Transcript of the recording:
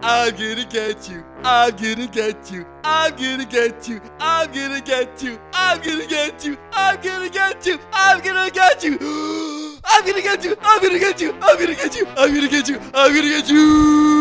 I'm gonna get you. I'm gonna get you. I'm gonna get you. I'm gonna get you. I'm gonna get you. I'm gonna get you. I'm gonna get you. I'm gonna get you. I'm gonna get you. I'm gonna get you. I'm gonna get you. I'm gonna get you.